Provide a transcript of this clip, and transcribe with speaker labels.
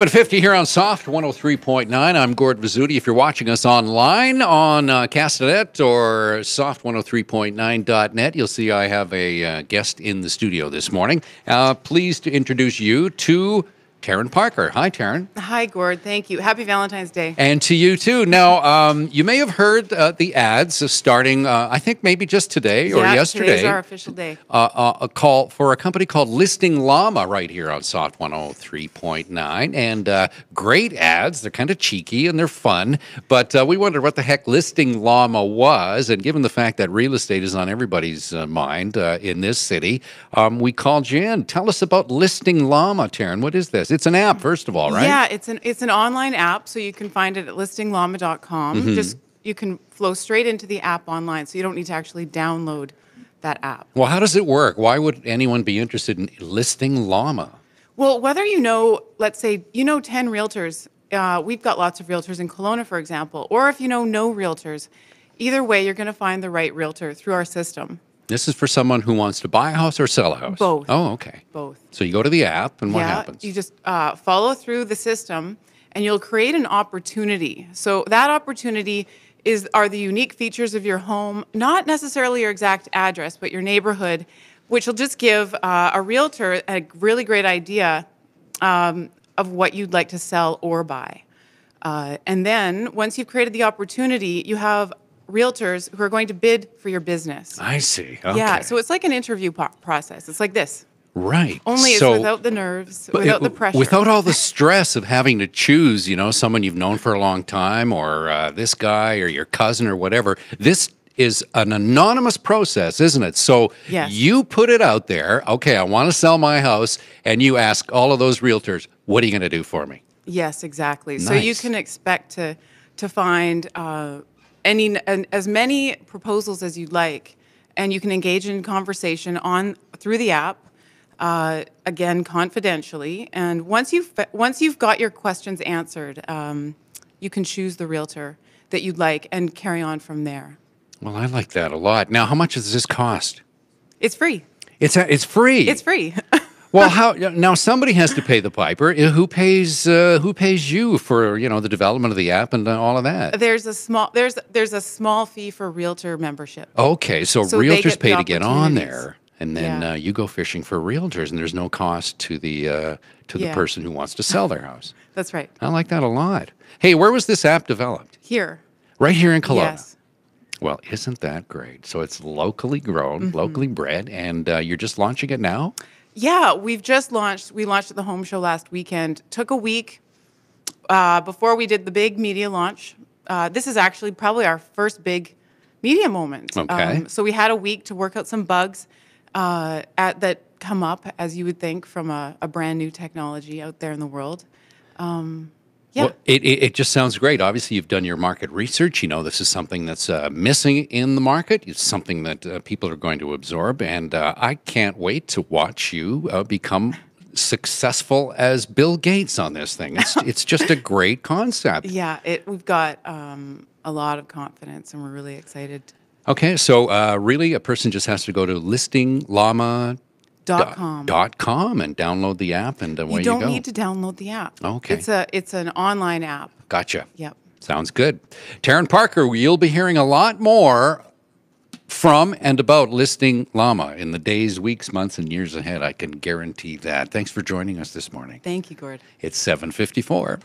Speaker 1: But 50 here on Soft 103.9. I'm Gord Vizutti. If you're watching us online on uh, Castanet or soft103.9.net, you'll see I have a uh, guest in the studio this morning. Uh, pleased to introduce you to Tarynn Parker. Hi, Tarynn.
Speaker 2: Hi, Gord. Thank you. Happy Valentine's Day.
Speaker 1: And to you too. Now, um, you may have heard uh, the ads of starting, uh, I think maybe just today or
Speaker 2: yeah,
Speaker 1: yesterday.
Speaker 2: Today's our official day.
Speaker 1: uh, uh, a call for a company called Listing Llama right here on Soft 103.9. And uh, great ads. They're kind of cheeky and they're fun. But uh, we wondered what the heck Listing Llama was. And given the fact that real estate is on everybody's uh, mind uh, in this city, um, we called you in. Tell us about Listing Llama, Tarynn. What is this? It's an app, first of all, right?
Speaker 2: Yeah, it's an it's an online app, so you can find it at listingllama.com.
Speaker 1: Mm-hmm.
Speaker 2: Just you can flow straight into the app online, so you don't need to actually download that app.
Speaker 1: Well, how does it work? Why would anyone be interested in Listing Llama?
Speaker 2: Well, whether you know, let's say you know 10 realtors, uh, we've got lots of realtors in Kelowna, for example, or if you know no realtors, either way, you're going to find the right realtor through our system.
Speaker 1: This is for someone who wants to buy a house or sell a house?
Speaker 2: Both.
Speaker 1: Oh, okay.
Speaker 2: Both.
Speaker 1: So you go to the app, and what
Speaker 2: yeah,
Speaker 1: happens?
Speaker 2: You just uh, follow through the system, and you'll create an opportunity. So that opportunity is are the unique features of your home, not necessarily your exact address, but your neighborhood, which will just give uh, a realtor a really great idea um, of what you'd like to sell or buy. Uh, and then once you've created the opportunity, you have realtors who are going to bid for your business.
Speaker 1: I see. Okay.
Speaker 2: Yeah, so it's like an interview po- process. It's like this.
Speaker 1: right.
Speaker 2: Only
Speaker 1: so,
Speaker 2: it's without the nerves, without
Speaker 1: it-
Speaker 2: the pressure.
Speaker 1: Without all the stress of having to choose, you know, someone you've known for a long time or uh, this guy or your cousin or whatever. This is an anonymous process, isn't it? So
Speaker 2: Yes.
Speaker 1: you put it out there, okay, I want to sell my house, and you ask all of those realtors, what are you going to do for me?
Speaker 2: Yes, exactly. So you can expect to to find uh, any an, as many proposals as you'd like, and you can engage in conversation on through the app. Uh, again, confidentially, and once you've once you've got your questions answered, um, you can choose the realtor that you'd like and carry on from there.
Speaker 1: Well, I like that a lot. Now, how much does this cost?
Speaker 2: It's free.
Speaker 1: It's it's free.
Speaker 2: It's free.
Speaker 1: Well, how now? Somebody has to pay the piper. Uh, Who pays? Uh, who pays you for you know the development of the app and uh, all of that?
Speaker 2: there's a small there's there's a small fee for realtor membership.
Speaker 1: Okay, so,
Speaker 2: So
Speaker 1: realtors pay to get on there, and then
Speaker 2: Yeah.
Speaker 1: uh, you go fishing for realtors, and there's no cost to the uh, to the
Speaker 2: Yeah.
Speaker 1: person who wants to sell their house.
Speaker 2: That's right.
Speaker 1: I like that a lot. Hey, where was this app developed?
Speaker 2: Here.
Speaker 1: Right here in Kelowna.
Speaker 2: Yes.
Speaker 1: Well, isn't that great? So it's locally grown,
Speaker 2: Mm-hmm.
Speaker 1: locally bred, and uh, you're just launching it now.
Speaker 2: Yeah, we've just launched. We launched at the home show last weekend. Took a week uh, before we did the big media launch. Uh, this is actually probably our first big media moment. Um,
Speaker 1: Okay.
Speaker 2: so we had a week to work out some bugs uh, at, that come up, as you would think, from a, a brand new technology out there in the world. Um, yeah.
Speaker 1: Well, it, it, it just sounds great. Obviously, you've done your market research. You know, this is something that's uh, missing in the market. It's something that uh, people are going to absorb. And uh, I can't wait to watch you uh, become successful as Bill Gates on this thing. It's, it's just a great concept.
Speaker 2: yeah, it, we've got um, a lot of confidence, and we're really excited.
Speaker 1: Okay, so uh, really, a person just has to go to listingllama.com
Speaker 2: Dot com.
Speaker 1: dot com and download the app, and away
Speaker 2: you
Speaker 1: you,
Speaker 2: don't
Speaker 1: go.
Speaker 2: need to download the app.
Speaker 1: Okay.
Speaker 2: It's a it's an online app.
Speaker 1: Gotcha.
Speaker 2: Yep.
Speaker 1: Sounds good. Tarynn Parker, you'll be hearing a lot more from and about listing Llama in the days, weeks, months, and years ahead. I can guarantee that. Thanks for joining us this morning.
Speaker 2: Thank you, Gord.
Speaker 1: It's 754.